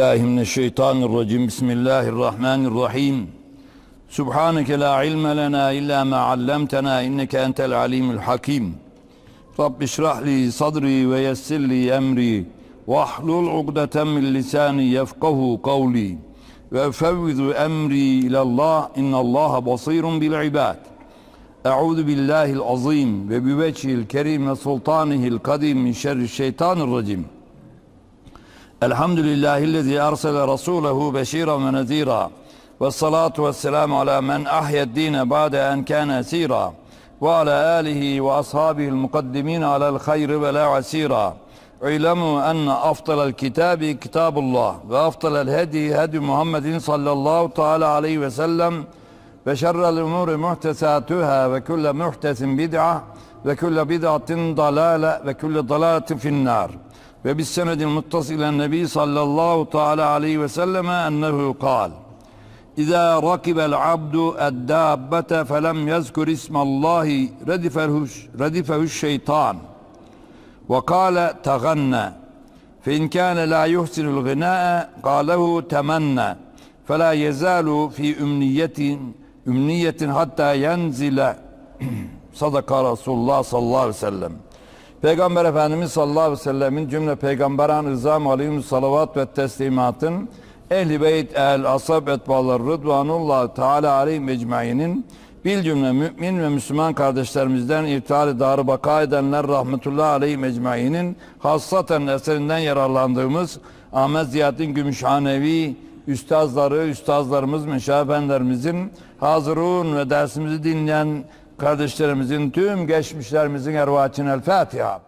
billahi mineşşeytanirracim. Bismillahirrahmanirrahim. Subhaneke la ilme lena illa ma allamtena inneke entel alimul hakim. Rabbi şrah li sadri ve yessir li emri ve ahlul ugdeten min lisani yefkahu kavli ve efevvizu emri ilallah innallaha basirun bil ibad. Euzu billahil azim ve bi vecihil kerim ve sultanihil kadim min şerri şeytanirracim. Elhamdülillahillezî الحمد لله الذي أرسل رسوله بشيرا ونذيرا والصلاة والسلام على من أحيا الدين بعد أن كان أسيرا وعلى آله وأصحابه المقدمين على الخير ولا عسيرا اعلموا أن أفضل الكتاب كتاب الله وأفضل الهدي هدي محمد صلى الله تعالى عليه وسلم وشر الأمور محتساتها وكل محتس بدعة وكل بدعة ضلالة وكل ضلالة في النار وبالسند المتصل إلى النبي صلى الله تعالى عليه وسلم أنه قال إذا ركب العبد الدابة فلم يذكر اسم الله ردفه, ردفه الشيطان وقال تغنى فإن كان لا يحسن الغناء قاله تمنى فلا يزال في أمنية, أمنية حتى ينزل صدق رسول الله صلى الله عليه وسلم Peygamber Efendimiz sallallahu aleyhi ve sellemin cümle peygamberan rızam aleyhim salavat ve teslimatın ehli beyt el asab etbaları rıdvanullah teala aleyhim ecmainin bil cümle mümin ve Müslüman kardeşlerimizden irtihal darı baka edenler rahmetullah aleyhim ecmainin hassaten eserinden yararlandığımız Ahmet Ziyaddin Gümüşhanevi üstazları, üstazlarımız, meşafenlerimizin hazırun ve dersimizi dinleyen kardeşlerimizin tüm geçmişlerimizin ervaçin el Fatiha.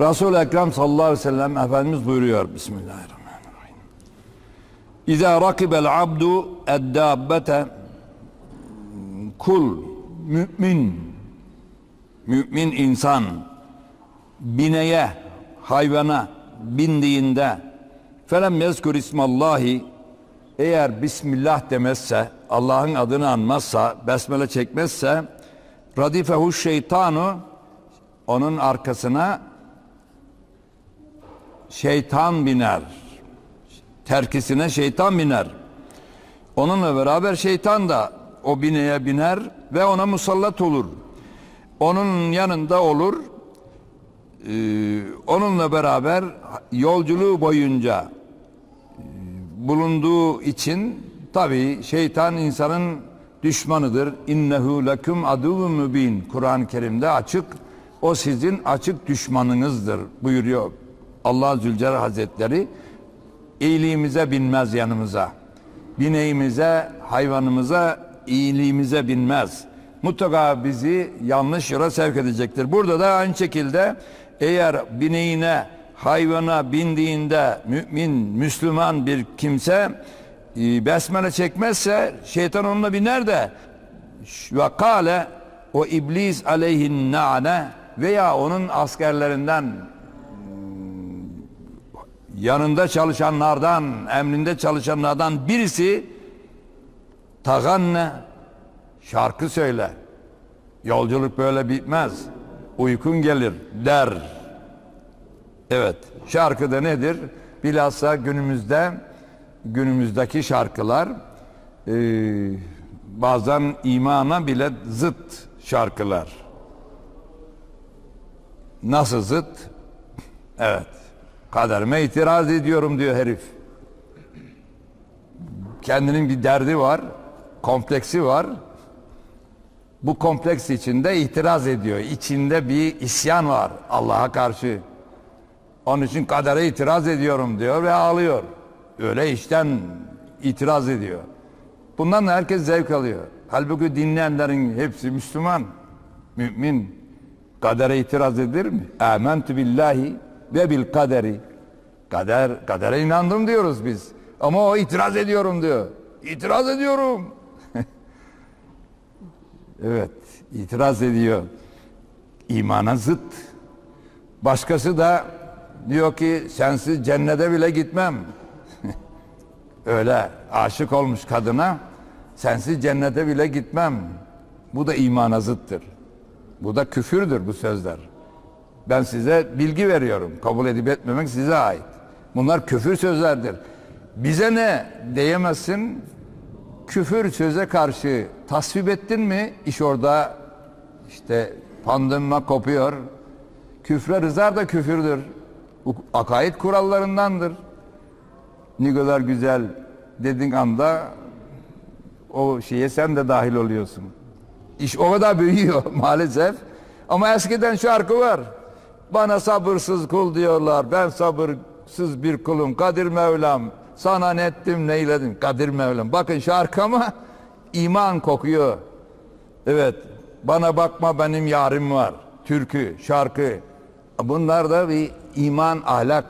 Resul-i Ekrem sallallahu aleyhi ve sellem Efendimiz buyuruyor Bismillahirrahmanirrahim. İza rakibel abdu eddâbbete kul mümin mümin insan bineye hayvana bindiğinde felem yezkur ismallahi eğer bismillah demezse Allah'ın adını anmazsa besmele çekmezse radifehu şeytanu onun arkasına şeytan biner terkisine şeytan biner. Onunla beraber şeytan da o bineye biner ve ona musallat olur. Onun yanında olur ee, onunla beraber yolculuğu boyunca e, bulunduğu için tabi şeytan insanın düşmanıdır. İnnehu lekum aduvun mübin. Kur'an-ı Kerim'de açık o sizin açık düşmanınızdır buyuruyor Allah Zülcelal Hazretleri. İyiliğimize binmez yanımıza. Bineğimize, hayvanımıza, iyiliğimize binmez. Mutlaka bizi yanlış yola sevk edecektir. Burada da aynı şekilde eğer bineğine hayvana bindiğinde mümin, Müslüman bir kimse e, besmele çekmezse şeytan onunla biner de ve kale o iblis aleyhin nane veya onun askerlerinden hmm, yanında çalışanlardan, emrinde çalışanlardan birisi taganne şarkı söyle. Yolculuk böyle bitmez uykun gelir der. Evet, şarkı da nedir? Bilhassa günümüzde günümüzdeki şarkılar e, bazen imana bile zıt şarkılar. Nasıl zıt? Evet. Kaderime itiraz ediyorum diyor herif. Kendinin bir derdi var, kompleksi var bu kompleks içinde itiraz ediyor. İçinde bir isyan var Allah'a karşı. Onun için kadere itiraz ediyorum diyor ve ağlıyor. Öyle işten itiraz ediyor. Bundan da herkes zevk alıyor. Halbuki dinleyenlerin hepsi Müslüman, mümin. Kadere itiraz edilir mi? Âmentü billahi ve bil kaderi. Kader, kadere inandım diyoruz biz. Ama o itiraz ediyorum diyor. İtiraz ediyorum. Evet, itiraz ediyor. İmana zıt. Başkası da diyor ki sensiz cennete bile gitmem. Öyle aşık olmuş kadına Sensiz cennete bile gitmem. Bu da imana zıttır. Bu da küfürdür bu sözler. Ben size bilgi veriyorum. Kabul edip etmemek size ait. Bunlar küfür sözlerdir. Bize ne diyemezsin? Küfür söze karşı tasvip ettin mi? İş orada işte pandemma kopuyor. Küfre rızar da küfürdür. Bu akaid kurallarındandır. Ne kadar güzel dediğin anda o şeye sen de dahil oluyorsun. İş o kadar büyüyor maalesef. Ama eskiden şarkı var. Bana sabırsız kul diyorlar. Ben sabırsız bir kulum. Kadir Mevlam. Sana ne ettim neyledim. Kadir Mevlam. Bakın şarkı ama iman kokuyor. Evet. Bana bakma benim yarim var. Türkü, şarkı. Bunlar da bir iman, ahlak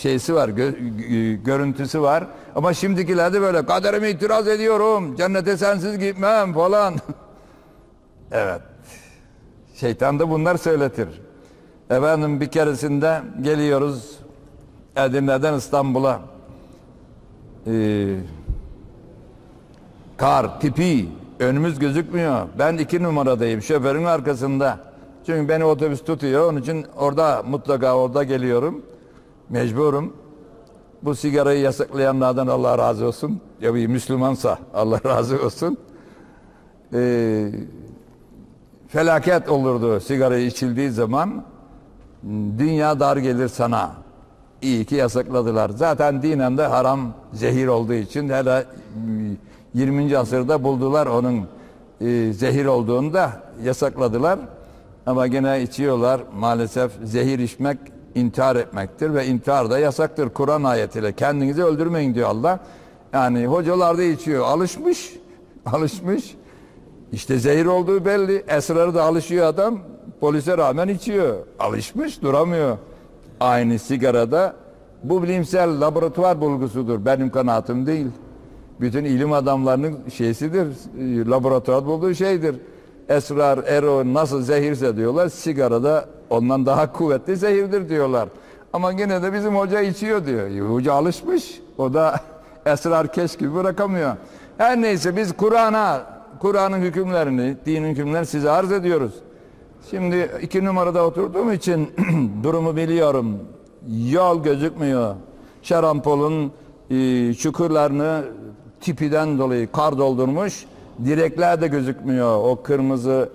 şeysi var, gö- görüntüsü var. Ama şimdikilerde böyle kaderime itiraz ediyorum, cennete sensiz gitmem falan. evet. Şeytan da bunlar söyletir. Efendim bir keresinde geliyoruz Edirne'den İstanbul'a. Ee, kar, tipi, önümüz gözükmüyor. Ben iki numaradayım, şoförün arkasında. Çünkü beni otobüs tutuyor. Onun için orada mutlaka orada geliyorum. Mecburum. Bu sigarayı yasaklayanlardan Allah razı olsun. Ya bir Müslümansa Allah razı olsun. Ee, felaket olurdu sigarayı içildiği zaman. Dünya dar gelir sana. İyi ki yasakladılar. Zaten dinen de haram zehir olduğu için hele 20. asırda buldular onun e, zehir olduğunu da yasakladılar. Ama gene içiyorlar. Maalesef zehir içmek intihar etmektir ve intihar da yasaktır Kur'an ayetiyle. Kendinizi öldürmeyin diyor Allah. Yani hocalar da içiyor. Alışmış. Alışmış. İşte zehir olduğu belli. Esrarı da alışıyor adam. Polise rağmen içiyor. Alışmış duramıyor. Aynı sigarada bu bilimsel laboratuvar bulgusudur. Benim kanaatim değil. Bütün ilim adamlarının şeysidir. Laboratuvar bulduğu şeydir esrar, eroin nasıl zehirse diyorlar, sigarada ondan daha kuvvetli zehirdir diyorlar. Ama yine de bizim hoca içiyor diyor. Hoca alışmış, o da esrar keş gibi bırakamıyor. Her neyse biz Kur'an'a, Kur'an'ın hükümlerini, dinin hükümlerini size arz ediyoruz. Şimdi iki numarada oturduğum için durumu biliyorum. Yol gözükmüyor. Şarampol'un e, çukurlarını tipiden dolayı kar doldurmuş. Direkler de gözükmüyor. O kırmızı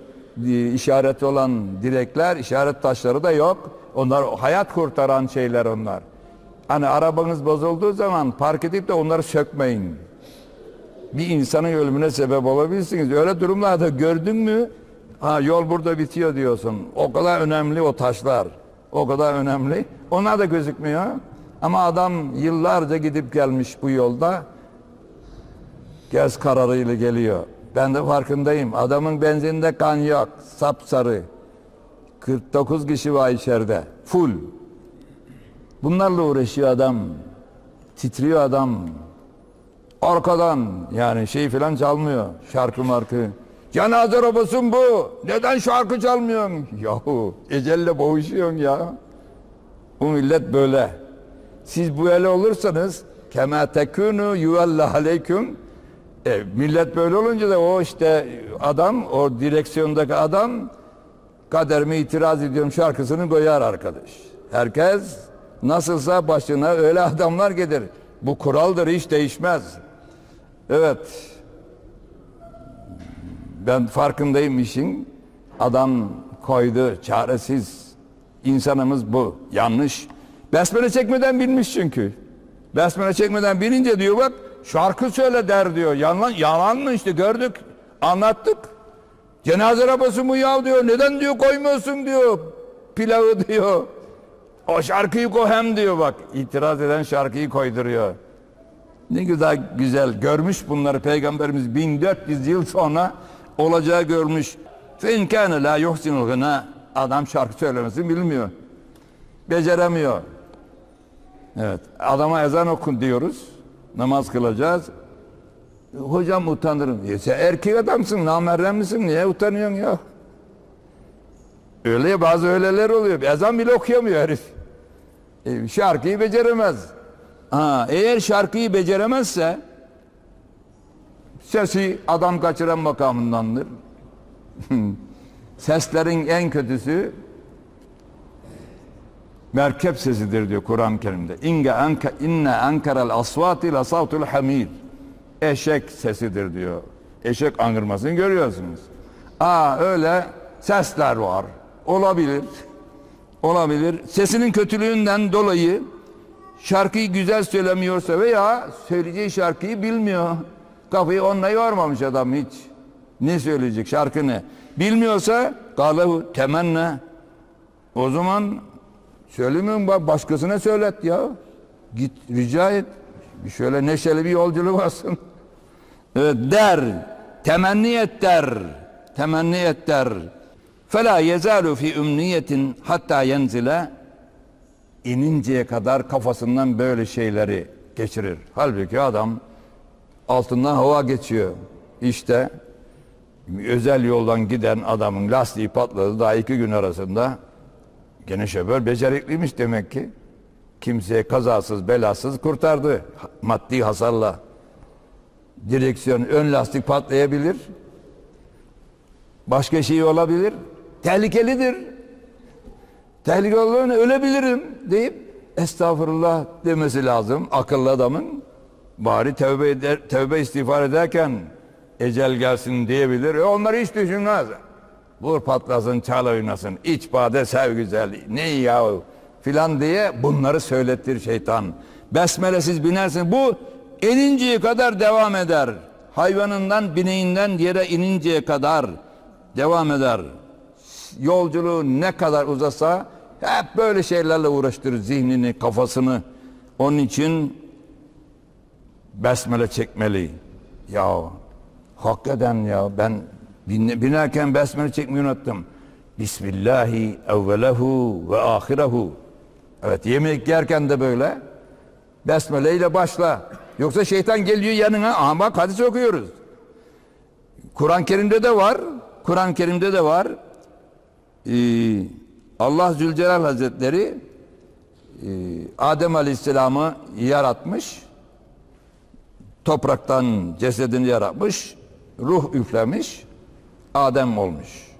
e, işareti olan direkler, işaret taşları da yok. Onlar hayat kurtaran şeyler onlar. Hani arabanız bozulduğu zaman park edip de onları sökmeyin. Bir insanın ölümüne sebep olabilirsiniz. Öyle durumlarda gördün mü? Ha yol burada bitiyor diyorsun. O kadar önemli o taşlar. O kadar önemli. Onlar da gözükmüyor. Ama adam yıllarca gidip gelmiş bu yolda. Gez kararıyla geliyor. Ben de farkındayım. Adamın benzininde kan yok. Sapsarı. 49 kişi var içeride. Full. Bunlarla uğraşıyor adam. Titriyor adam. Arkadan yani şey filan çalmıyor. Şarkı markı. Cenaze arabası bu. Neden şarkı çalmıyorsun? Yahu ecelle boğuşuyorsun ya. Bu millet böyle. Siz bu ele olursanız kema tekunu yuvallah aleyküm e, millet böyle olunca da o işte adam, o direksiyondaki adam kaderime itiraz ediyorum şarkısını koyar arkadaş. Herkes nasılsa başına öyle adamlar gelir. Bu kuraldır hiç değişmez. Evet. Ben farkındayım işin. Adam koydu çaresiz. İnsanımız bu. Yanlış. Besmele çekmeden bilmiş çünkü. Besmele çekmeden bilince diyor bak şarkı söyle der diyor. Yalan, yalan mı işte gördük. Anlattık. Cenaze arabası mı ya diyor. Neden diyor koymuyorsun diyor. Pilavı diyor. O şarkıyı koy hem diyor bak. İtiraz eden şarkıyı koyduruyor. Ne güzel güzel görmüş bunları peygamberimiz 1400 yıl sonra olacağı görmüş. Fe in kana la yuhsinul gına. Adam şarkı söylemesini bilmiyor. Beceremiyor. Evet. Adama ezan okun diyoruz. Namaz kılacağız. Hocam utanırım. Ya sen erkek adamsın, namerden misin? Niye utanıyorsun ya? Öyle bazı öyleler oluyor. Ezan bile okuyamıyor herif. E, şarkıyı beceremez. Ha, eğer şarkıyı beceremezse Sesi adam kaçıran makamındandır. Seslerin en kötüsü merkep sesidir diyor Kur'an-ı Kerim'de. İnge anka inne ankara'l asvati la savtul hamir. Eşek sesidir diyor. Eşek angırmasını görüyorsunuz. Aa öyle sesler var. Olabilir. Olabilir. Sesinin kötülüğünden dolayı şarkıyı güzel söylemiyorsa veya söyleyeceği şarkıyı bilmiyor. Kafayı onunla yormamış adam hiç. Ne söyleyecek şarkı ne? Bilmiyorsa kalehu temenne. O zaman söylemiyorum bak başkasına söylet ya. Git rica et. Şöyle neşeli bir yolculuk olsun. Evet der. Temenni et der. Temenni et der. Fela yezalu fi ümniyetin hatta yenzile ininceye kadar kafasından böyle şeyleri geçirir. Halbuki adam altından hava geçiyor. İşte özel yoldan giden adamın lastiği patladı daha iki gün arasında. Gene şoför becerikliymiş demek ki. Kimseye kazasız belasız kurtardı maddi hasarla. Direksiyon ön lastik patlayabilir. Başka şey olabilir. Tehlikelidir. Tehlike olduğunu ölebilirim deyip estağfurullah demesi lazım akıllı adamın. Bari tövbe eder, tövbe istiğfar ederken ecel gelsin diyebilir. E onları hiç düşünmez. Vur patlasın, çal oynasın, iç bade sev güzelliği. Ne yahu filan diye bunları söylettir şeytan. Besmelesiz binersin. Bu ininceye kadar devam eder. Hayvanından, bineğinden yere ininceye kadar devam eder. Yolculuğu ne kadar uzasa hep böyle şeylerle uğraştırır zihnini, kafasını. Onun için besmele çekmeli. Ya hakikaten ya ben binerken besmele çekmeyi unuttum. Bismillahi evvelehu ve ahirehu. Evet yemek yerken de böyle. Besmele ile başla. Yoksa şeytan geliyor yanına. Aha bak hadis okuyoruz. Kur'an-ı Kerim'de de var. Kur'an-ı Kerim'de de var. Ee, Allah Zülcelal Hazretleri e, Adem Aleyhisselam'ı yaratmış. Topraktan cesedini yaratmış. Ruh üflemiş. Adem olmuş.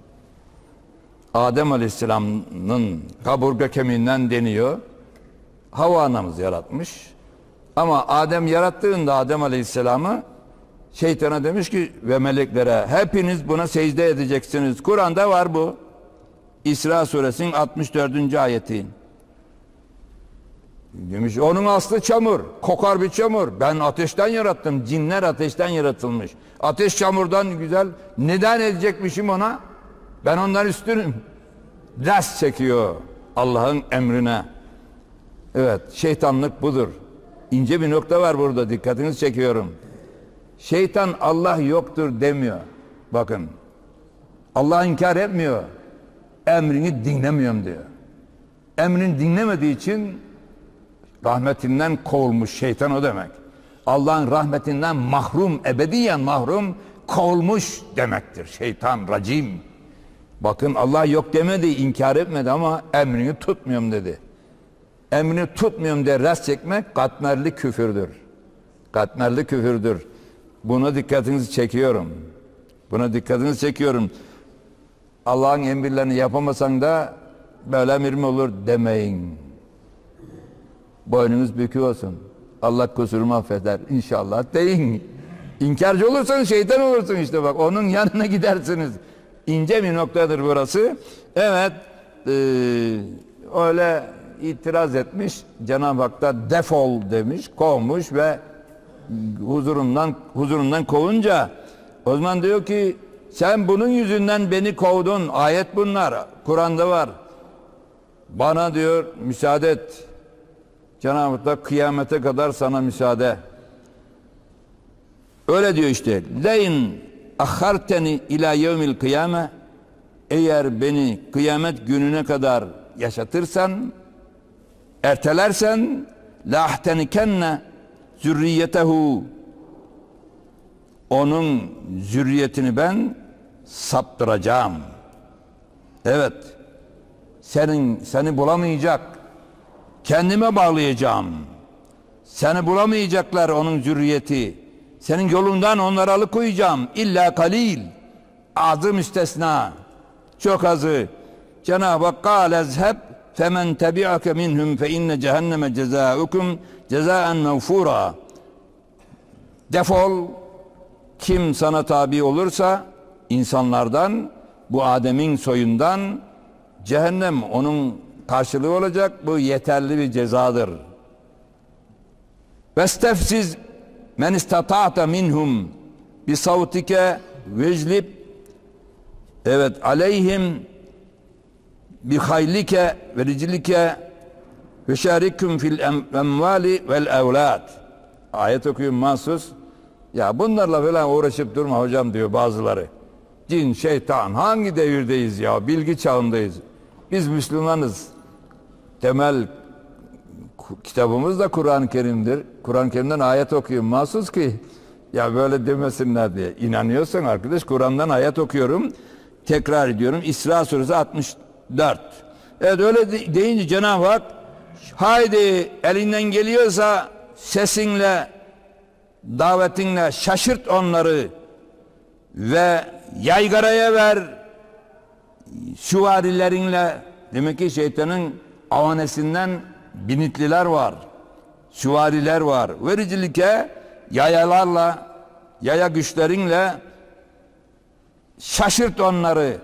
Adem Aleyhisselam'ın kaburga kemiğinden deniyor. Hava anamız yaratmış. Ama Adem yarattığında Adem Aleyhisselam'ı şeytana demiş ki ve meleklere hepiniz buna secde edeceksiniz. Kur'an'da var bu. İsra suresinin 64. ayeti. Demiş onun aslı çamur. Kokar bir çamur. Ben ateşten yarattım. Cinler ateşten yaratılmış. Ateş çamurdan güzel. Neden edecekmişim ona? Ben ondan üstünüm. Ders çekiyor Allah'ın emrine. Evet şeytanlık budur. İnce bir nokta var burada dikkatinizi çekiyorum. Şeytan Allah yoktur demiyor. Bakın. Allah inkar etmiyor. Emrini dinlemiyorum diyor. Emrini dinlemediği için rahmetinden kovulmuş şeytan o demek. Allah'ın rahmetinden mahrum, ebediyen mahrum, kovulmuş demektir. Şeytan, racim. Bakın Allah yok demedi, inkar etmedi ama emrini tutmuyorum dedi. Emrini tutmuyorum diye res çekmek katmerli küfürdür. Katmerli küfürdür. Buna dikkatinizi çekiyorum. Buna dikkatinizi çekiyorum. Allah'ın emirlerini yapamasan da böyle emir mi olur demeyin. Boynunuz bükük olsun. Allah kusurumu affeder inşallah deyin. İnkarcı olursan şeytan olursun işte bak onun yanına gidersiniz. İnce bir noktadır burası. Evet e, öyle itiraz etmiş. Cenab-ı Hak da defol demiş, kovmuş ve huzurundan huzurundan kovunca o zaman diyor ki sen bunun yüzünden beni kovdun. Ayet bunlar. Kur'an'da var. Bana diyor müsaade et. Cenab-ı Hak kıyamete kadar sana müsaade. Öyle diyor işte. Leyn akharteni ila yevmil kıyame eğer beni kıyamet gününe kadar yaşatırsan ertelersen lahtenikenne zürriyetehu onun zürriyetini ben saptıracağım. Evet. Senin seni bulamayacak. Kendime bağlayacağım. Seni bulamayacaklar onun zürriyeti. Senin yolundan onları alıkoyacağım. İlla kalil. Azı müstesna. Çok azı. Cenab-ı Hak kâle ezheb femen tebi'ake minhum fe inne cehenneme cezâukum cezaen mevfura. Defol kim sana tabi olursa insanlardan bu Adem'in soyundan cehennem onun karşılığı olacak. Bu yeterli bir cezadır. Vestefsiz men istata'te minhum bi savtike veclib evet aleyhim bi haylike ve riclike ve şarikum fil emvali vel evlad. Ayet okuyun mahsus. Ya bunlarla falan uğraşıp durma hocam diyor bazıları. Cin şeytan hangi devirdeyiz ya? Bilgi çağındayız. Biz Müslümanız temel kitabımız da Kur'an-ı Kerim'dir. Kur'an-ı Kerim'den ayet okuyun mahsus ki ya böyle demesinler diye. İnanıyorsan arkadaş Kur'an'dan ayet okuyorum. Tekrar ediyorum. İsra suresi 64. Evet öyle deyince Cenab-ı Hak haydi elinden geliyorsa sesinle davetinle şaşırt onları ve yaygaraya ver süvarilerinle demek ki şeytanın avanesinden binitliler var. Süvariler var. Vericilike yayalarla yaya güçlerinle şaşırt onları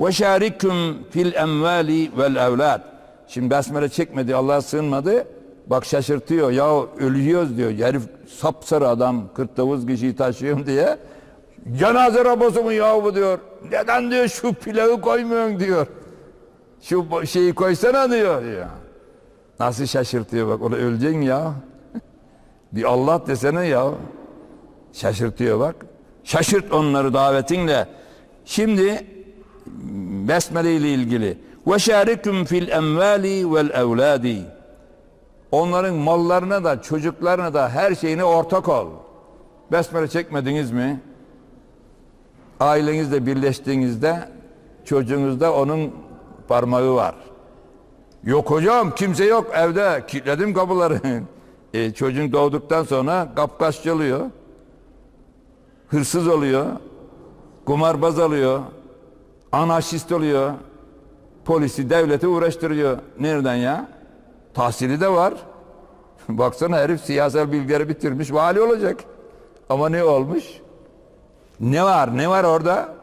ve şarikum fil emvali vel evlad. Şimdi besmele çekmedi Allah'a sığınmadı. Bak şaşırtıyor. Ya ölüyoruz diyor. Herif sapsarı adam 49 kişiyi taşıyorum diye. Cenaze raposu mu ya bu diyor. Neden diyor şu pilavı koymuyorsun diyor. Şu şeyi koysana diyor. Ya. Nasıl şaşırtıyor bak. Onu öleceksin ya. Bir Allah desene ya. Şaşırtıyor bak. Şaşırt onları davetinle. Şimdi Besmele ile ilgili. Ve şarikum fil emvali vel evladi. Onların mallarına da çocuklarına da her şeyine ortak ol. Besmele çekmediniz mi? Ailenizle birleştiğinizde çocuğunuzda onun parmağı var. Yok hocam kimse yok evde kilitledim kapıları. e, çocuğun doğduktan sonra kapkaç çalıyor. Hırsız oluyor. Kumarbaz oluyor. Anarşist oluyor. Polisi devleti uğraştırıyor. Nereden ya? Tahsili de var. Baksana herif siyasal bilgileri bitirmiş vali olacak. Ama ne olmuş? Ne var? Ne var orada?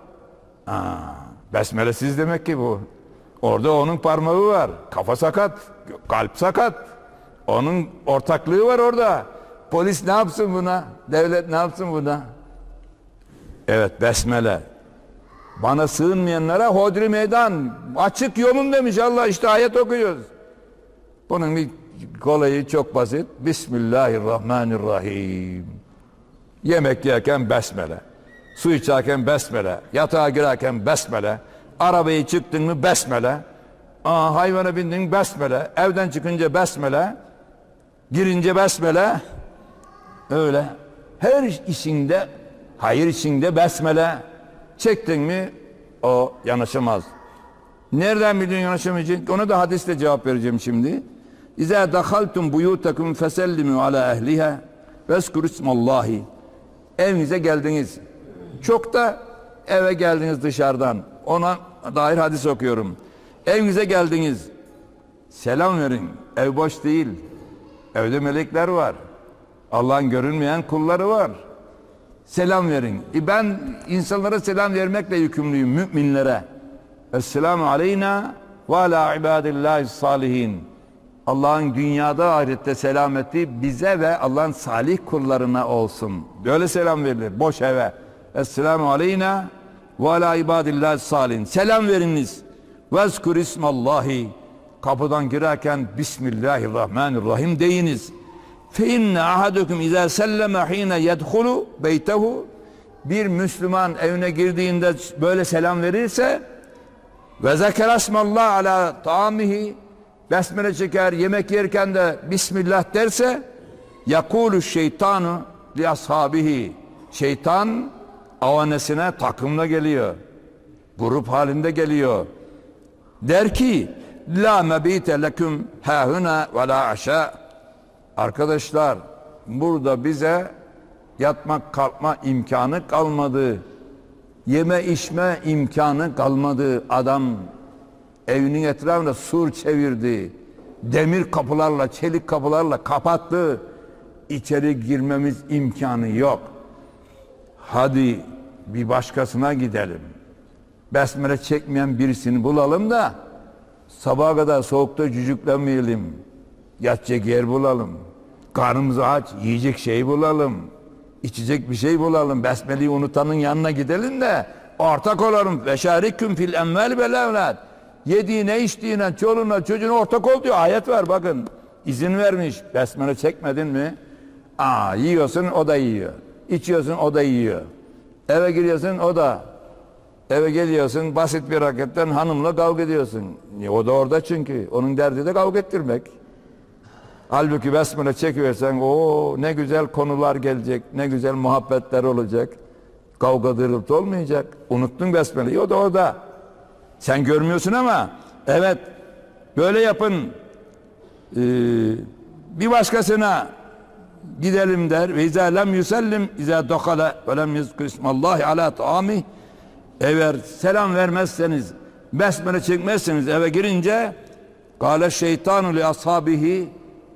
Aa, besmelesiz demek ki bu. Orada onun parmağı var. Kafa sakat, kalp sakat. Onun ortaklığı var orada. Polis ne yapsın buna? Devlet ne yapsın buna? Evet besmele. Bana sığınmayanlara hodri meydan. Açık yolun demiş Allah işte ayet okuyoruz. Bunun bir kolayı çok basit. Bismillahirrahmanirrahim. Yemek yerken besmele. Su içerken besmele. Yatağa girerken besmele. Arabayı çıktın mı besmele. Aa, hayvana bindin besmele. Evden çıkınca besmele. Girince besmele. Öyle. Her işinde, hayır işinde besmele. Çektin mi o yanaşamaz. Nereden biliyorsun yanaşamayacak? Ona da hadisle cevap vereceğim şimdi. İza dakhaltum buyutakum fesellimu ala ehliha vezkuru ismallahi. Evinize geldiniz. Çok da eve geldiniz dışarıdan. Ona dair hadis okuyorum. Evinize geldiniz. Selam verin. Ev boş değil. Evde melekler var. Allah'ın görünmeyen kulları var. Selam verin. E ben insanlara selam vermekle yükümlüyüm müminlere. Esselamu aleyna ve ala ibadillahi salihin. Allah'ın dünyada ahirette selameti bize ve Allah'ın salih kullarına olsun. Böyle selam verilir. Boş eve. Esselamu aleyna ve ala ibadillahi salihin. Selam veriniz. Vezkur ismallahi. Kapıdan girerken Bismillahirrahmanirrahim deyiniz. Fe inne ahadukum izâ selleme hîne yedhulu beytehu bir Müslüman evine girdiğinde böyle selam verirse ve zekerasmallah ala taamihi besmele çeker yemek yerken de Bismillah derse yakulu şeytanu li ashabihi şeytan avanesine takımla geliyor grup halinde geliyor der ki la mebite leküm hâhuna ve la aşa arkadaşlar burada bize Yatmak kalkma imkanı kalmadı. Yeme içme imkanı kalmadı. Adam evinin etrafında sur çevirdi. Demir kapılarla, çelik kapılarla kapattı. İçeri girmemiz imkanı yok. Hadi bir başkasına gidelim. Besmele çekmeyen birisini bulalım da sabaha kadar soğukta cücüklemeyelim. Yatacak yer bulalım. Karnımız aç, yiyecek şey bulalım. İçecek bir şey bulalım. Besmele'yi unutanın yanına gidelim de ortak olalım. Ve şeriküm fil emvel vel evlad. Yediğine, içtiğine, çoluğuna, çocuğuna ortak ol diyor. Ayet var bakın. İzin vermiş. Besmele çekmedin mi? Aa yiyorsun o da yiyor. İçiyorsun o da yiyor. Eve giriyorsun o da. Eve geliyorsun basit bir hareketten hanımla kavga ediyorsun. E, O da orada çünkü. Onun derdi de kavga ettirmek. Halbuki besmele çekiversen o ne güzel konular gelecek, ne güzel muhabbetler olacak. Kavga dırıltı olmayacak. Unuttun besmeleyi o da orada. Sen görmüyorsun ama evet böyle yapın. Ee, bir başkasına gidelim der. Ve izâ lem yusellim izâ dokala ve lem yezkur ismallahi ala taami eğer selam vermezseniz besmele çekmezseniz eve girince Kale şeytanu li ashabihi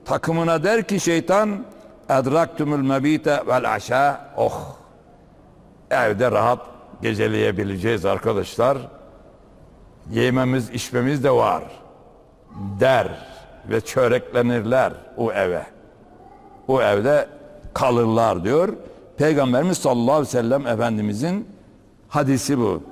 takımına der ki şeytan edraktumul mebite vel aşa oh evde rahat geceleyebileceğiz arkadaşlar. Yememiz içmemiz de var der ve çöreklenirler o eve o evde kalırlar diyor Peygamberimiz sallallahu aleyhi ve sellem Efendimizin hadisi bu.